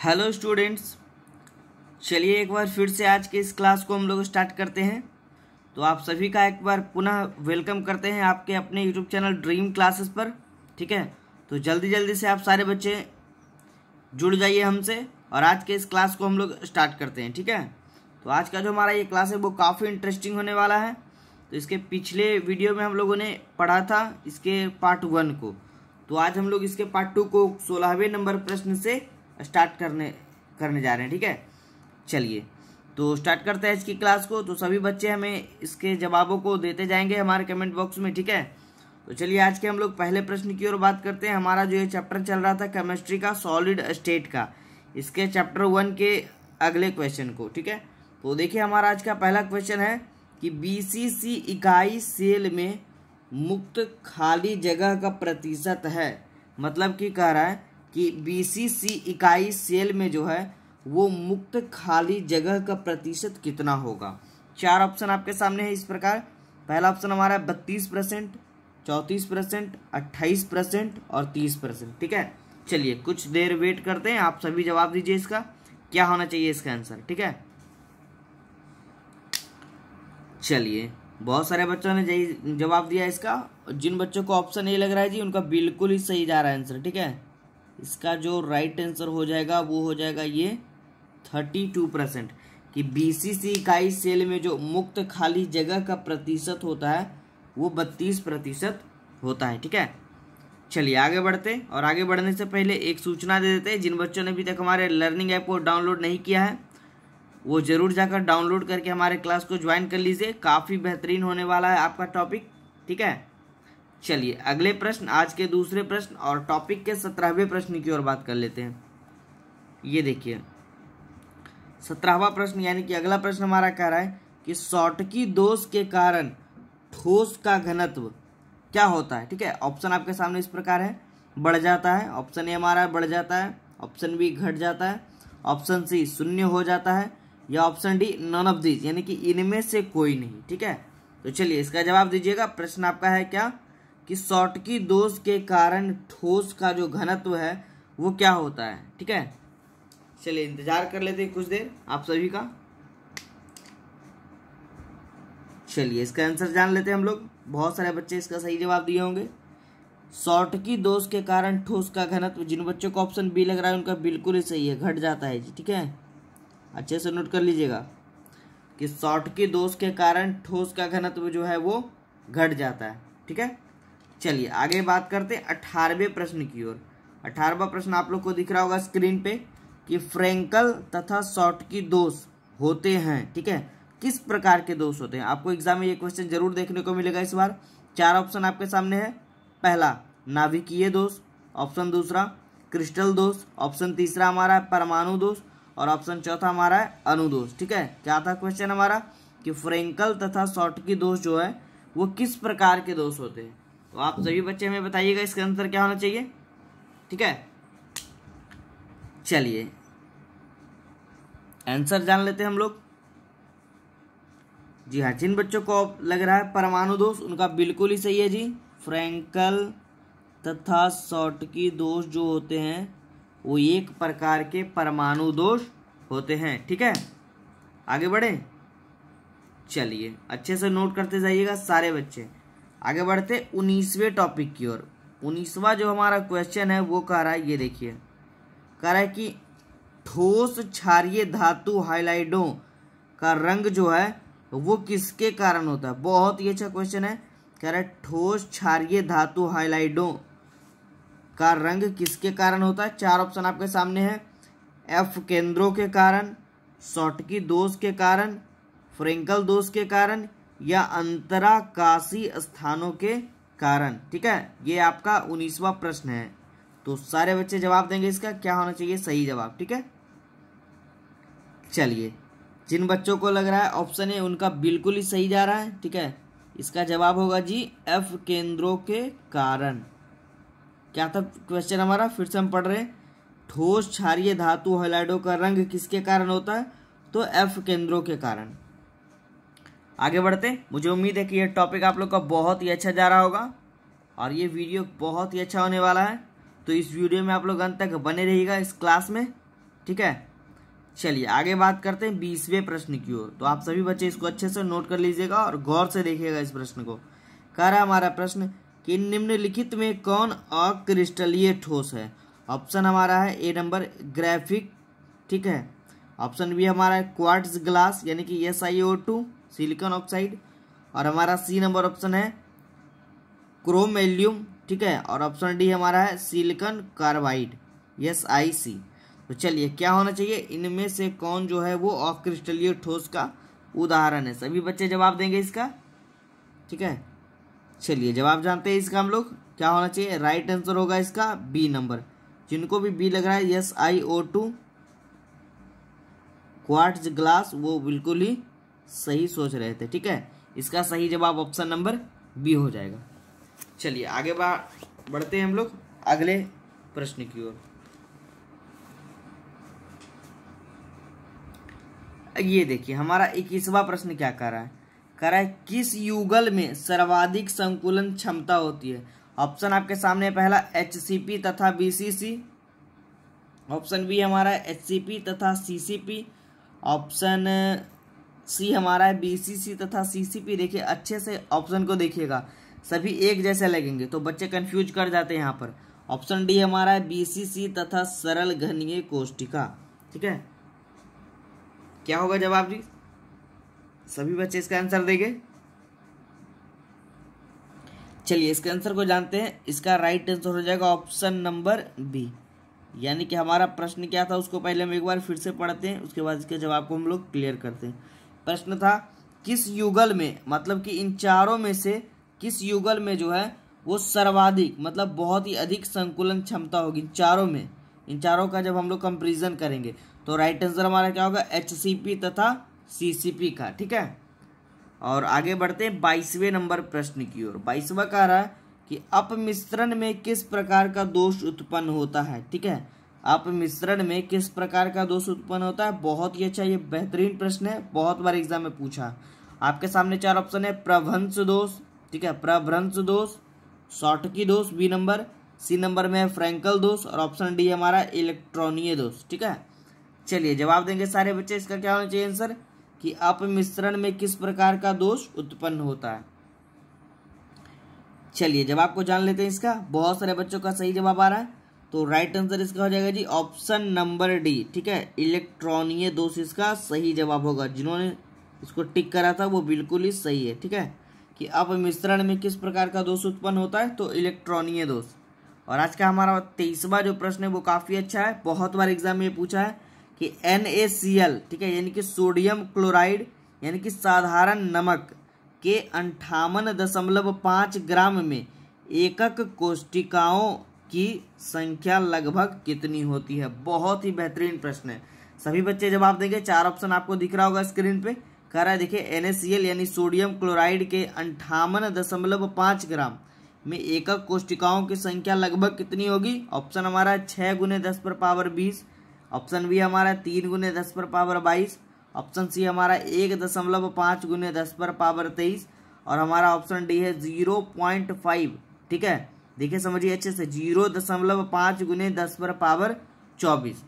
Hello students, चलिए एक बार फिर से आज के इस क्लास को हम लोग स्टार्ट करते हैं। तो आप सभी का एक बार पुनः वेलकम करते हैं आपके अपने यूट्यूब चैनल ड्रीम क्लासेस पर, ठीक है? तो जल्दी जल्दी से आप सारे बच्चे जुड़ जाइए हमसे और आज के इस क्लास को हम लोग स्टार्ट करते हैं, ठीक है? तो आज का जो हमारा ये क्लास है वो काफ़ी इंटरेस्टिंग होने वाला है। तो इसके पिछले वीडियो में हम लोगों ने पढ़ा था इसके पार्ट वन को। तो आज हम लोग इसके पार्ट टू को सोलहवें नंबर प्रश्न से स्टार्ट करने करने जा रहे हैं, ठीक है? चलिए तो स्टार्ट करते हैं इसकी क्लास को। तो सभी बच्चे हमें इसके जवाबों को देते जाएँगे हमारे कमेंट बॉक्स में, ठीक है? तो चलिए, आज के हम लोग पहले प्रश्न की ओर बात करते हैं। हमारा जो ये चैप्टर चल रहा था केमिस्ट्री का, सॉलिड स्टेट का, इसके चैप्टर वन के अगले क्वेश्चन को, ठीक है? तो देखिए, हमारा आज का पहला क्वेश्चन है कि बीसीसी इकाई सेल में मुक्त खाली जगह का प्रतिशत है। मतलब कि कह रहा है कि बीसीसी इकाई सेल में जो है, वो मुक्त खाली जगह का प्रतिशत कितना होगा? चार ऑप्शन आपके सामने है इस प्रकार। पहला ऑप्शन हमारा है बत्तीस परसेंट, चौंतीस परसेंट, अट्ठाईस परसेंट और तीस परसेंट, ठीक है? चलिए, कुछ देर वेट करते हैं, आप सभी जवाब दीजिए इसका। क्या होना चाहिए इसका आंसर ठीक है? चलिए, बहुत सारे बच्चों ने जवाब दिया इसका। जिन बच्चों को ऑप्शन ए लग रहा है जी, उनका बिल्कुल ही सही जा रहा है आंसर ठीक है? इसका जो राइट आंसर हो जाएगा, वो हो जाएगा ये थर्टी टू परसेंट कि बीसीसी इकाई सेल में जो मुक्त खाली जगह का प्रतिशत होता है, वो बत्तीस प्रतिशत होता है, ठीक है? चलिए, आगे बढ़ते और आगे बढ़ने से पहले एक सूचना दे देते हैं। जिन बच्चों ने अभी तक हमारे लर्निंग ऐप को डाउनलोड नहीं किया है, वो ज़रूर जाकर डाउनलोड करके हमारे क्लास को ज्वाइन कर लीजिए। काफ़ी बेहतरीन होने वाला है आपका टॉपिक ठीक है? चलिए, अगले प्रश्न, आज के दूसरे प्रश्न और टॉपिक के सत्रहवें प्रश्न की ओर बात कर लेते हैं। ये देखिए, सत्रहवा प्रश्न, यानी कि अगला प्रश्न हमारा कह रहा है कि सौटकी दोष के कारण ठोस का घनत्व क्या होता है? ठीक है ऑप्शन आपके सामने इस प्रकार है, बढ़ जाता है ऑप्शन ए हमारा बढ़ जाता है ऑप्शन बी घट जाता है ऑप्शन सी शून्य हो जाता है, या option D none of these यानी कि इनमें से कोई नहीं, ठीक है? तो चलिए, इसका जवाब दीजिएगा, प्रश्न आपका है क्या? कि सॉटकी दोष के कारण ठोस का जो घनत्व है, वो क्या होता है? ठीक है? चलिए, इंतज़ार कर लेते हैं कुछ देर, आप सभी का। चलिए, इसका आंसर जान लेते हैं हम लोग। बहुत सारे बच्चे इसका सही जवाब दिए होंगे। सॉटकी दोष के कारण ठोस का घनत्व, जिन बच्चों को ऑप्शन बी लग रहा है, उनका बिल्कुल ही सही है। घट जाता है जी, ठीक है? अच्छे से नोट कर लीजिएगा कि सॉटकी दोष के कारण ठोस का घनत्व जो है, वो घट जाता है। ठीक है? चलिए, आगे बात करते हैं अठारहवें प्रश्न की ओर। अठारहवा प्रश्न आप लोग को दिख रहा होगा स्क्रीन पे कि फ्रेंकल तथा शॉर्ट की दोष होते हैं, ठीक है? किस प्रकार के दोष होते हैं? आपको एग्ज़ाम में ये क्वेश्चन ज़रूर देखने को मिलेगा इस बार। चार ऑप्शन आपके सामने है। पहला, नाभिकीय दोष ऑप्शन दूसरा क्रिस्टल दोष ऑप्शन तीसरा हमारा है परमाणु दोष और ऑप्शन चौथा हमारा है अनुदोष ठीक है? क्या था क्वेश्चन हमारा? कि फ्रेंकल तथा की दोष जो है, वो किस प्रकार के दोष होते हैं? तो आप सभी बच्चे हमें बताइएगा इसका आंसर क्या होना चाहिए। ठीक है? चलिए। आंसर जान लेते हैं हम लोग। जी हाँ जिन बच्चों को लग रहा है परमाणु दोष, उनका बिल्कुल ही सही है जी। फ्रैंकल तथा सॉटकी दोष जो होते हैं, वो एक प्रकार के परमाणु दोष होते हैं। ठीक है? आगे बढ़े। चलिए, अच्छे से नोट करते जाइएगा सारे बच्चे। आगे बढ़ते उन्नीसवें टॉपिक की ओर। उन्नीसवा जो हमारा क्वेश्चन है, वो कह रहा है, ये देखिए। कह रहा है कि ठोस क्षारीय धातु हाइलाइडों का रंग जो है, वो किसके कारण होता है? बहुत ही अच्छा क्वेश्चन है। कह रहा है, ठोस क्षारीय धातु हाइलाइडों का रंग किसके कारण होता है? चार ऑप्शन आपके सामने है। एफ़ केंद्रों के कारण सॉटकी दोष के कारण फ्रेंकल दोष के कारण या अंतराकाशी स्थानों के कारण। ठीक है? ये आपका उन्नीसवा प्रश्न है। तो सारे बच्चे जवाब देंगे इसका, क्या होना चाहिए? सही जवाब, ठीक है? चलिए, जिन बच्चों को लग रहा है ऑप्शन ए, उनका बिल्कुल ही सही जा रहा है, ठीक है? इसका जवाब होगा जी, एफ़ केंद्रों के कारण। क्या था क्वेश्चन हमारा? फिर से हम पढ़ रहे हैं। ठोस क्षारीय धातु हलाइडो का रंग किसके कारण होता है? तो एफ़ केंद्रों के कारण। आगे बढ़ते मुझे उम्मीद है कि यह टॉपिक आप लोग का बहुत ही अच्छा जा रहा होगा और ये वीडियो बहुत ही अच्छा होने वाला है। तो इस वीडियो में आप लोग अंत तक बने रहिएगा इस क्लास में, ठीक है? चलिए, आगे बात करते हैं बीसवें प्रश्न की ओर। तो आप सभी बच्चे इसको अच्छे से नोट कर लीजिएगा और गौर से देखिएगा इस प्रश्न को। कह रहा हमारा प्रश्न कि निम्नलिखित में कौन अक्रिस्टलीय ठोस है? ऑप्शन हमारा है ए नंबर ग्राफिक ठीक है? ऑप्शन बी हमारा है क्वार्ट्स ग्लास यानी कि S I O two silicon oxide और हमारा सी नंबर ऑप्शन है क्रोमेलियम ठीक है? और ऑप्शन डी हमारा है silicon carbide, S, I, C. तो चलिए, क्या होना चाहिए? इनमें से कौन जो है वो अक्रिस्टलीय ठोस का उदाहरण है? सभी बच्चे जवाब देंगे इसका, ठीक है? चलिए, जवाब जानते हैं इसका हम लोग। क्या होना चाहिए? राइट आंसर होगा इसका बी नंबर जिनको भी बी लग रहा है S I O two quartz glass वो बिल्कुल ही सही सोच रहे थे, ठीक है? इसका सही जवाब ऑप्शन नंबर बी हो जाएगा। चलिए, आगे बढ़ते हैं हम लोग, अगले प्रश्न की ओर। ये देखिए, हमारा इक्कीसवा प्रश्न क्या कर रहा है? कह रहा है, किस युगल में सर्वाधिक संकुलन क्षमता होती है? ऑप्शन आपके सामने पहला एचसीपी तथा बीसीसी ऑप्शन बी हमारा HCP तथा सीसीपी ऑप्शन सी हमारा है बीसीसी तथा सीसीपी देखिए, अच्छे से ऑप्शन को देखिएगा। सभी एक जैसे लगेंगे तो बच्चे कंफ्यूज कर जाते हैं यहाँ पर। ऑप्शन डी हमारा है बीसीसी तथा सरल घनीय कोष्टिका ठीक है? क्या होगा जवाब जी? सभी बच्चे इसका आंसर देंगे। चलिए, इसके आंसर को जानते हैं। इसका राइट आंसर हो जाएगा ऑप्शन नंबर बी यानी कि हमारा प्रश्न क्या था, उसको पहले हम एक बार फिर से पढ़ते हैं, उसके बाद इसके जवाब को हम लोग क्लियर करते हैं। प्रश्न था, किस युगल में मतलब कि इन चारों में से किस युगल में जो है, वो सर्वाधिक मतलब बहुत ही अधिक संकुलन क्षमता होगी इन चारों में? इन चारों का जब हम लोग कंपेरिजन करेंगे तो राइट आंसर हमारा क्या होगा? एचसीपी तथा सीसीपी का, ठीक है? और आगे बढ़ते हैं बाईसवें नंबर प्रश्न की ओर। बाईसवा कह रहा है कि अपमिश्रण में किस प्रकार का दोष उत्पन्न होता है, ठीक है? अपमिश्रण में किस प्रकार का दोष उत्पन्न होता है? बहुत ही अच्छा ये बेहतरीन प्रश्न है। बहुत बार एग्ज़ाम में पूछा। आपके सामने चार ऑप्शन है प्रभंश दोष, ठीक है प्रभ्रंश दोष शॉर्टकी दोष, बी नंबर, सी नंबर में है फ्रैंकल दोष और ऑप्शन डी हमारा इलेक्ट्रॉनीय दोष, ठीक है? चलिए, जवाब देंगे सारे बच्चे, इसका क्या होना चाहिए आंसर? कि अपमिश्रण में किस प्रकार का दोष उत्पन्न होता है। चलिए, जवाब को जान लेते हैं इसका। बहुत सारे बच्चों का सही जवाब आ रहा है। तो राइट आंसर इसका हो जाएगा जी ऑप्शन नंबर डी ठीक है? इलेक्ट्रॉनीय दोष इसका सही जवाब होगा। जिन्होंने इसको टिक करा था, वो बिल्कुल ही सही है, ठीक है? कि अब मिश्रण में किस प्रकार का दोष उत्पन्न होता है? तो इलेक्ट्रॉनीय दोष। और आज का हमारा तेईसवा जो प्रश्न है, वो काफ़ी अच्छा है। बहुत बार एग्ज़ाम में पूछा है कि एन ठीक है? यानी कि सोडियम क्लोराइड यानी कि साधारण नमक के अंठावन दशमलव पाँच ग्राम में एकक कोष्टिकाओं की संख्या लगभग कितनी होती है? बहुत ही बेहतरीन प्रश्न है। सभी बच्चे जवाब देंगे। चार ऑप्शन आपको दिख रहा होगा स्क्रीन पे। कह रहा है, देखिए एन यानी सोडियम क्लोराइड के अंठावन दशमलव पाँच ग्राम में एकक कोष्टिकाओं की संख्या लगभग कितनी होगी? ऑप्शन हमारा है छः गुने दस पर पावर बीस। ऑप्शन बी हमारा तीन गुने दस पर पावर बाईस। ऑप्शन सी हमारा एक दशमलव पाँच गुने दस पर पावर तेईस। और हमारा ऑप्शन डी है ज़ीरो पॉइंट फाइव ठीक है? देखिए, समझिए अच्छे से, ज़ीरो दशमलव पाँच गुने दस पर पावर चौबीस।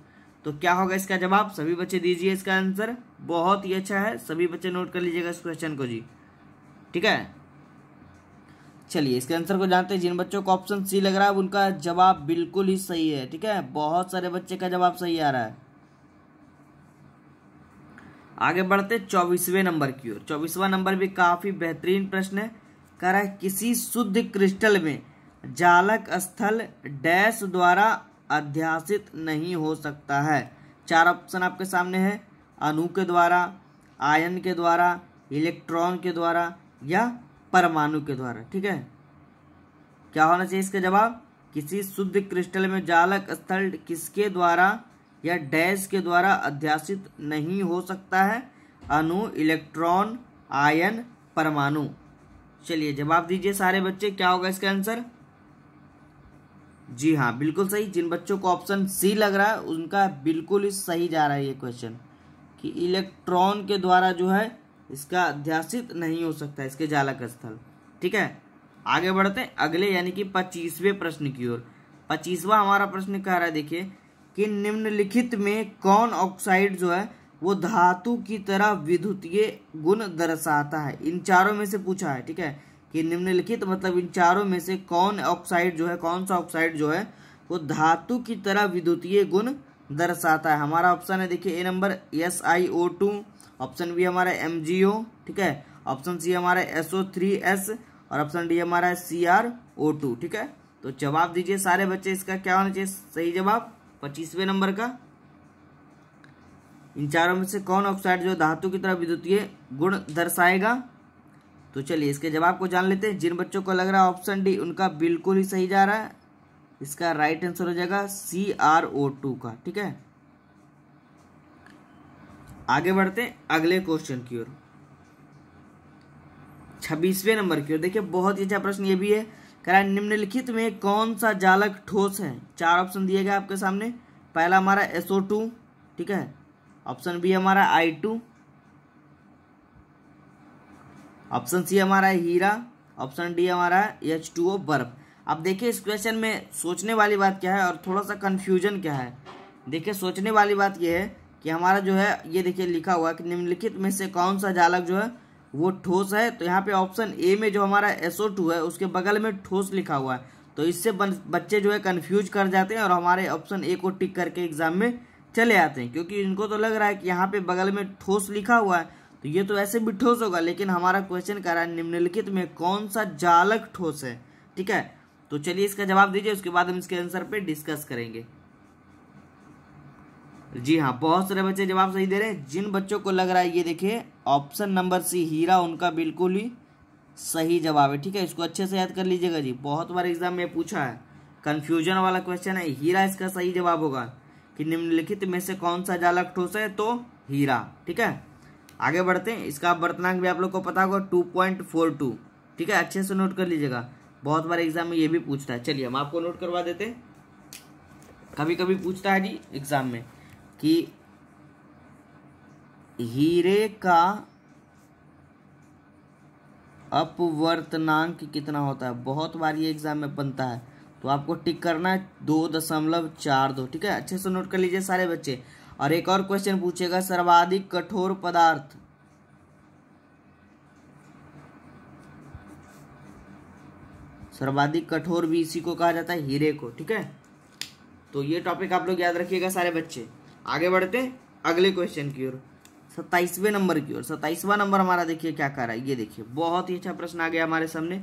तो क्या होगा इसका जवाब? सभी बच्चे दीजिए इसका आंसर। बहुत ही अच्छा है। सभी बच्चे नोट कर लीजिएगा इस क्वेश्चन को जी। ठीक है? चलिए, इसके आंसर को जानते हैं। जिन बच्चों को ऑप्शन सी लग रहा है उनका जवाब बिल्कुल ही सही है। ठीक है? बहुत सारे बच्चे का जवाब सही आ रहा है। आगे बढ़ते चौबीसवें नंबर की ओर। चौबीसवा नंबर भी काफ़ी बेहतरीन प्रश्न है। कह रहा है, किसी शुद्ध क्रिस्टल में जालक स्थल डैश द्वारा अध्यासित नहीं हो सकता है। चार ऑप्शन आपके सामने है। अणु के द्वारा, आयन के द्वारा, इलेक्ट्रॉन के द्वारा या परमाणु के द्वारा। ठीक है? क्या होना चाहिए इसका जवाब? किसी शुद्ध क्रिस्टल में जालक स्थल किसके द्वारा या डैश के द्वारा अध्यासित नहीं हो सकता है? अणु, इलेक्ट्रॉन, आयन, परमाणु। चलिए जवाब दीजिए सारे बच्चे, क्या होगा इसका आंसर? जी हाँ बिल्कुल सही। जिन बच्चों को ऑप्शन सी लग रहा है, उनका बिल्कुल ही सही जा रहा है ये क्वेश्चन कि इलेक्ट्रॉन के द्वारा जो है, इसका अध्यासित नहीं हो सकता, इसके जालक स्थल ठीक है? आगे बढ़ते हैं। अगले यानी कि पच्चीसवें प्रश्न की ओर। पच्चीसवा हमारा प्रश्न कह रहा है, देखिए, कि निम्नलिखित में कौन ऑक्साइड जो है, वो धातु की तरह विद्युतीय गुण दर्शाता है? इन चारों में से पूछा है, ठीक है? कि निम्नलिखित मतलब इन चारों में से कौन ऑक्साइड जो है, कौन सा ऑक्साइड जो है, वो धातु की तरह विद्युतीय गुण दर्शाता है। हमारा ऑप्शन है, देखिए A number S I O two option B हमारा एम जी ओ ठीक है? ऑप्शन सी हमारा एस ओ थ्री एस और ऑप्शन डी हमारा सी आर ओ टू ठीक है? तो जवाब दीजिए सारे बच्चे, इसका क्या होना चाहिए? सही जवाब, पच्चीसवें नंबर का। इन चारों में से कौन ऑक्साइड जो धातु की तरह विद्युतीय गुण दर्शाएगा? तो चलिए इसके जवाब को जान लेते हैं। जिन बच्चों को लग रहा है ऑप्शन डी उनका बिल्कुल ही सही जा रहा है। इसका राइट आंसर हो जाएगा सी आर ओ टू का, ठीक है? आगे बढ़ते हैं, अगले क्वेश्चन की ओर। छब्बीसवें नंबर की ओर। देखिए, बहुत ही अच्छा प्रश्न ये भी है। है, निम्नलिखित में कौन सा जालक ठोस है? चार ऑप्शन दिए गए आपके सामने। पहला हमारा एसओ टू ठीक है? ऑप्शन बी हमारा आई टू ऑप्शन सी हमारा है हीरा, ऑप्शन डी हमारा है एच टू ओ बर्फ़। अब देखिए इस क्वेश्चन में सोचने वाली बात क्या है और थोड़ा सा कन्फ्यूज़न क्या है? देखिए, सोचने वाली बात यह है कि हमारा जो है, ये देखिए लिखा हुआ है कि निम्नलिखित में से कौन सा जालक जो है, वो ठोस है। तो यहाँ पे ऑप्शन ए में जो हमारा एसओ टू है, उसके बगल में ठोस लिखा हुआ है। तो इससे बच्चे जो है कन्फ्यूज़ कर जाते हैं और हमारे ऑप्शन ए को टिक करके एग्ज़ाम में चले आते हैं। क्योंकि इनको तो लग रहा है कि यहाँ पे बगल में ठोस लिखा हुआ है। तो ये तो ऐसे भी ठोस होगा, लेकिन हमारा क्वेश्चन कर रहा है, निम्नलिखित में कौन सा जालक ठोस है? ठीक है? तो चलिए इसका जवाब दीजिए, उसके बाद हम इसके आंसर पे डिस्कस करेंगे। जी हाँ बहुत सारे बच्चे जवाब सही दे रहे हैं। जिन बच्चों को लग रहा है, ये देखिए ऑप्शन नंबर सी हीरा, उनका बिल्कुल ही सही जवाब है। ठीक है? इसको अच्छे से याद कर लीजिएगा जी। बहुत बार एग्ज़ाम में पूछा है। कंफ्यूजन वाला क्वेश्चन है, हीरा इसका सही जवाब होगा कि निम्नलिखित में से कौन सा जालक ठोस है? तो हीरा। ठीक है? आगे बढ़ते हैं। इसका वर्तनांक भी आप लोग को पता होगा टू पॉइंट फोर टू ठीक है? अच्छे से नोट कर लीजिएगा। बहुत बार एग्ज़ाम में ये भी पूछता है। चलिए, हम आपको नोट करवा देते हैं। कभी कभी पूछता है जी एग्ज़ाम में कि हीरे का अपवर्तनांक कितना होता है? बहुत बार ये एग्ज़ाम में बनता है। तो आपको टिक करना है, दो दशमलव चार दो। ठीक है? अच्छे से नोट कर लीजिए सारे बच्चे। और एक और क्वेश्चन पूछेगा, सर्वाधिक कठोर पदार्थ। सर्वाधिक कठोर भी इसी को कहा जाता है, हीरे को, ठीक है? तो ये टॉपिक आप लोग याद रखिएगा सारे बच्चे। आगे बढ़ते अगले क्वेश्चन की ओर। सत्ताईसवें नंबर की ओर। सत्ताईसवा नंबर हमारा देखिए क्या कर रहा है। ये देखिए, बहुत ही अच्छा प्रश्न आ गया हमारे सामने।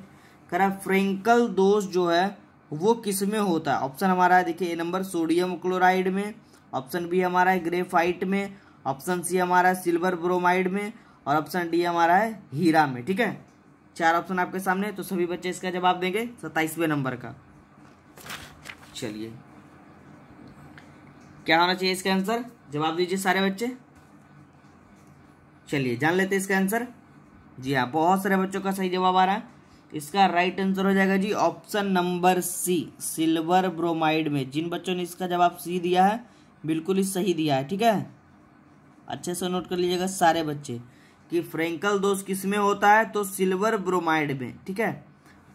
है, फ्रेंकल दोष जो है, वो किसमें होता है? ऑप्शन हमारा है, देखिए, ए नंबर सोडियम क्लोराइड में ऑप्शन बी हमारा है ग्रेफाइट में, ऑप्शन सी हमारा है सिल्वर ब्रोमाइड में, और ऑप्शन डी हमारा है हीरा में, ठीक है? चार ऑप्शन आपके सामने तो सभी बच्चे इसका जवाब देंगे सत्ताईसवें नंबर का। चलिए। क्या होना चाहिए इसका आंसर? जवाब दीजिए सारे बच्चे। चलिए, जान लेते इसका आंसर। जी हाँ बहुत सारे बच्चों का सही जवाब आ रहा है। इसका राइट आंसर हो जाएगा जी option number C, silver bromide में। जिन बच्चों ने इसका जवाब सी दिया है बिल्कुल ही सही दिया है, ठीक है? अच्छे से नोट कर लीजिएगा सारे बच्चे कि फ्रेंकल दोष किसमें होता है? तो सिल्वर ब्रोमाइड में, ठीक है?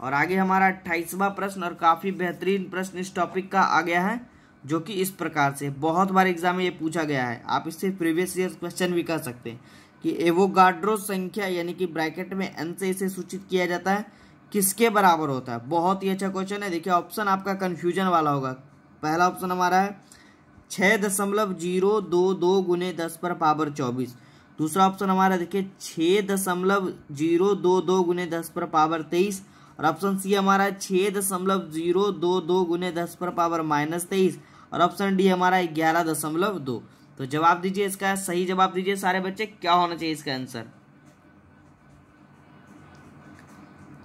और आगे हमारा अट्ठाईसवा प्रश्न और काफ़ी बेहतरीन प्रश्न इस टॉपिक का आ गया है, जो कि इस प्रकार से, बहुत बार एग्ज़ाम में ये पूछा गया है। आप इससे प्रीवियस ईयर क्वेश्चन भी कर सकते हैं कि एवोगाड्रो संख्या, यानी कि ब्रैकेट में एन से इसे सूचित किया जाता है, किसके बराबर होता है? बहुत ही अच्छा क्वेश्चन है। देखिए ऑप्शन आपका कन्फ्यूज़न वाला होगा। पहला ऑप्शन हमारा है छः दशमलव ज़ीरो दो दो गुने दस पर पावर चौबीस। दूसरा ऑप्शन हमारा देखिए छः दशमलव ज़ीरो दो दो गुने दस पर पावर तेईस। और ऑप्शन सी हमारा छः दशमलव ज़ीरो दो दो गुने दस पर पावर माइनस तेईस। और ऑप्शन डी हमारा ग्यारह दशमलव दो। तो जवाब दीजिए इसका, सही जवाब दीजिए सारे बच्चे, क्या होना चाहिए इसका आंसर?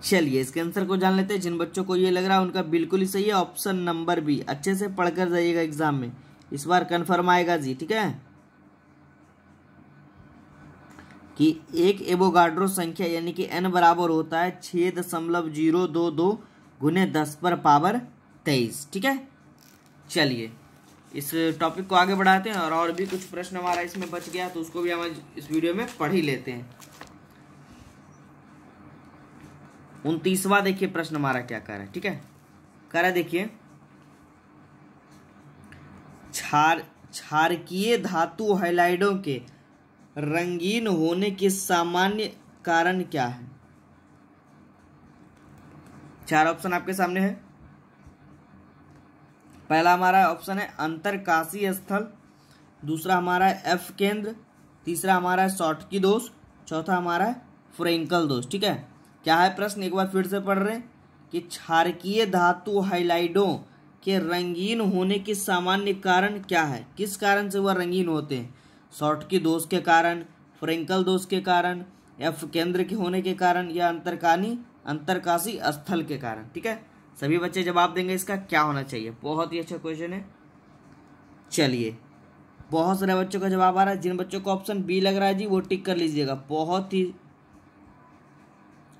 चलिए, इसके आंसर को जान लेते हैं। जिन बच्चों को ये लग रहा है, उनका बिल्कुल ही सही है। ऑप्शन नंबर बी, अच्छे से पढ़कर जाइएगा एग्ज़ाम में। इस बार कन्फर्म आएगा जी, ठीक है? कि एक एवोगाड्रो संख्या यानी कि एन बराबर होता है छह दशमलव ज़ीरो दो दो गुने दस पर पावर तेईस, ठीक है? चलिए, इस टॉपिक को आगे बढ़ाते हैं और और भी कुछ प्रश्न हमारा इसमें बच गया तो उसको भी हम इस वीडियो में पढ़ ही लेते हैं। उनतीसवा देखिए प्रश्न हमारा क्या कर रहा है, ठीक है? कर रहा देखिए क्षार क्षारकीय धातु हाइलाइडों के रंगीन होने के सामान्य कारण क्या है? चार ऑप्शन आपके सामने है। पहला हमारा ऑप्शन है अंतरकाशी स्थल, दूसरा हमारा है एफ़ केंद्र, तीसरा हमारा है शॉर्टकी दोष, चौथा हमारा है फ्रेंकल दोष, ठीक है? क्या है प्रश्न? एक बार फिर से पढ़ रहे हैं कि क्षारकीय धातु हाइलाइडों के रंगीन होने के सामान्य कारण क्या है? किस कारण से वह रंगीन होते हैं? शॉर्टकी दोष के कारण, फ्रेंकल दोष के कारण एफ़ केंद्र के होने के कारण, या अंतरकानी अंतरकाशी स्थल के कारण? ठीक है? सभी बच्चे जवाब देंगे इसका क्या होना चाहिए। बहुत ही अच्छा क्वेश्चन है। चलिए। बहुत सारे बच्चों का जवाब आ रहा है। जिन बच्चों को ऑप्शन बी लग रहा है जी, वो टिक कर लीजिएगा। बहुत ही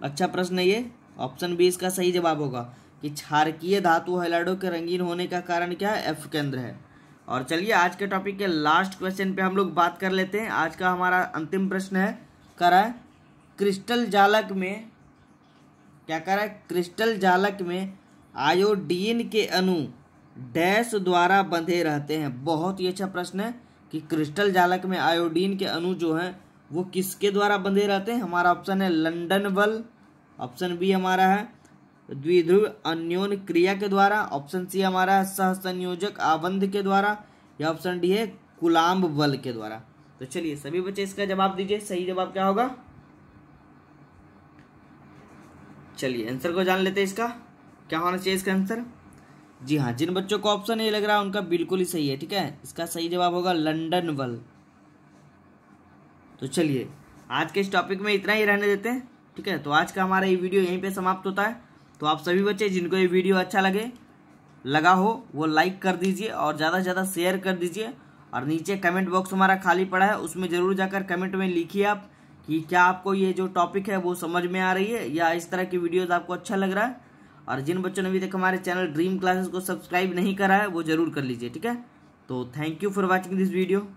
अच्छा प्रश्न है ये। ऑप्शन बी इसका सही जवाब होगा। कि क्षारकीय धातु हाइलाइडो के रंगीन होने का कारण क्या है? एफ़ केंद्र है। और चलिए, आज के टॉपिक के लास्ट क्वेश्चन पे हम लोग बात कर लेते हैं। आज का हमारा अंतिम प्रश्न है, करा क्रिस्टल जालक में, क्या करा है? क्रिस्टल जालक में आयोडीन के अणु डैश द्वारा बंधे रहते हैं। बहुत ही अच्छा प्रश्न है कि क्रिस्टल जालक में आयोडीन के अणु जो हैं, वो किसके द्वारा बंधे रहते हैं? हमारा ऑप्शन है लंडन बल ऑप्शन बी हमारा है। द्विध्रुव अन्योन क्रिया के द्वारा ऑप्शन सी हमारा है सहसंयोजक आबंध के द्वारा, या ऑप्शन डी है कुलाम्ब बल के द्वारा। तो चलिए, सभी बच्चे इसका जवाब दीजिए, सही जवाब क्या होगा? चलिए आंसर को जान लेते हैं इसका। क्या होना चाहिए इसका आंसर जी हाँ जिन बच्चों को ऑप्शन ये लग रहा है, उनका बिल्कुल ही सही है, ठीक है? इसका सही जवाब होगा लंडन बल। तो चलिए, आज के इस टॉपिक में इतना ही रहने देते हैं, ठीक है? तो आज का हमारा ये वीडियो यहीं पे समाप्त होता है। तो आप सभी बच्चे जिनको ये वीडियो अच्छा लगे, लगा हो, वो लाइक कर दीजिए और ज़्यादा से ज़्यादा शेयर कर दीजिए। और नीचे कमेंट बॉक्स हमारा खाली पड़ा है, उसमें ज़रूर जाकर कमेंट में लिखिए आप कि क्या आपको ये जो टॉपिक है वो समझ में आ रही है या इस तरह की वीडियोज़ आपको अच्छा लग रहा है। और जिन बच्चों ने अभी तक हमारे चैनल ड्रीम क्लासेस को सब्सक्राइब नहीं करा है, वो ज़रूर कर लीजिए, ठीक है? तो thank you for watching this video